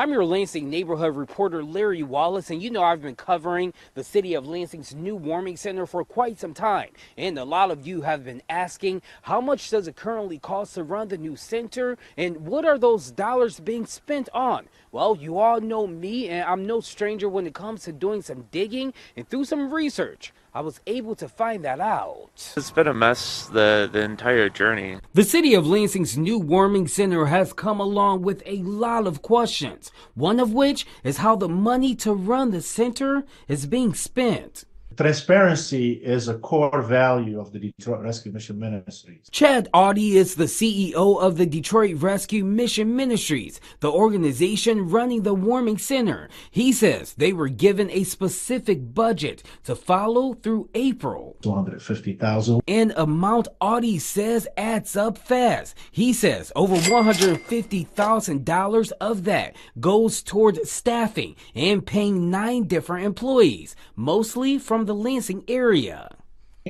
I'm your Lansing neighborhood reporter Larry Wallace, and you know I've been covering the city of Lansing's new warming center for quite some time. And a lot of you have been asking how much does it currently cost to run the new center, and what are those dollars being spent on? Well, you all know me, and I'm no stranger when it comes to doing some digging and through some research. I was able to find that out. It's been a mess the, the entire journey. The city of Lansing's new warming center has come along with a lot of questions, one of which is how the money to run the center is being spent. Transparency is a core value of the Detroit Rescue Mission Ministries. Chad Audi is the CEO of the Detroit Rescue Mission Ministries, the organization running the warming center. He says they were given a specific budget to follow through April. 250,000. An amount Audi says adds up fast. He says over $150,000 of that goes towards staffing and paying nine different employees, mostly from the Lansing area.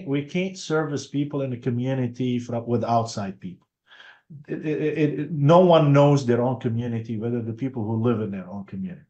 We can't service people in the community from, with outside people. It, it, it, no one knows their own community, whether the people who live in their own community.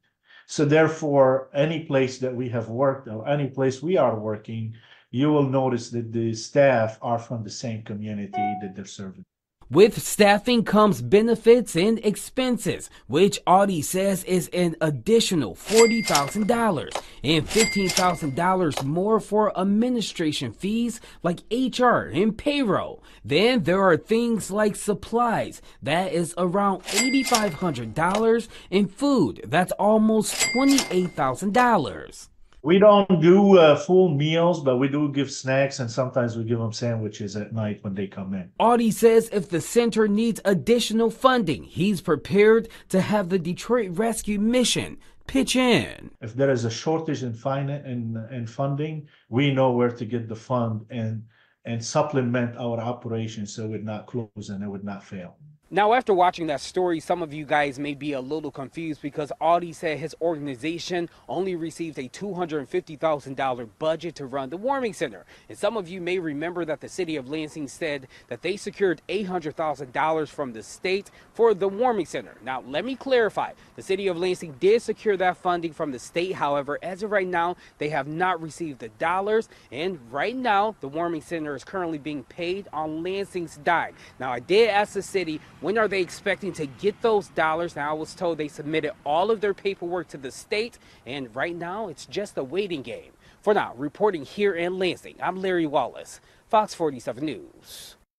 So therefore, any place that we have worked or any place we are working, you will notice that the staff are from the same community that they're serving. With staffing comes benefits and expenses, which Audi says is an additional $40,000 and $15,000 more for administration fees like HR and payroll. Then there are things like supplies, that is around $8,500, and food, that's almost $28,000. We don't do uh, full meals, but we do give snacks and sometimes we give them sandwiches at night when they come in. Audi says if the center needs additional funding, he's prepared to have the Detroit Rescue Mission pitch in. If there is a shortage in, in, in funding, we know where to get the fund and, and supplement our operations so it would not close and it would not fail. Now, after watching that story, some of you guys may be a little confused because Audi said his organization only received a $250,000 budget to run the warming center. And some of you may remember that the city of Lansing said that they secured $800,000 from the state for the warming center. Now, let me clarify. The city of Lansing did secure that funding from the state. However, as of right now, they have not received the dollars. And right now, the warming center is currently being paid on Lansing's dime. Now, I did ask the city when are they expecting to get those dollars? Now, I was told they submitted all of their paperwork to the state, and right now it's just a waiting game. For now, reporting here in Lansing, I'm Larry Wallace, Fox 47 News.